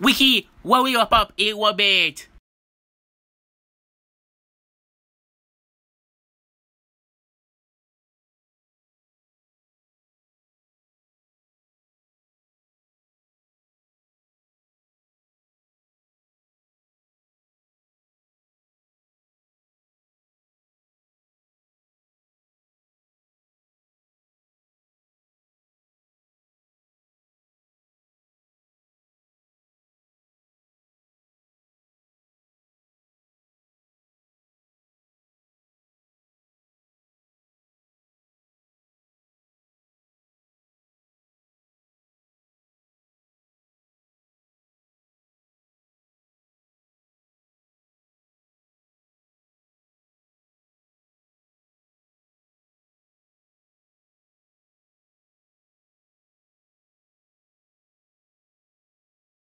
Wiki, worry up up, it will be.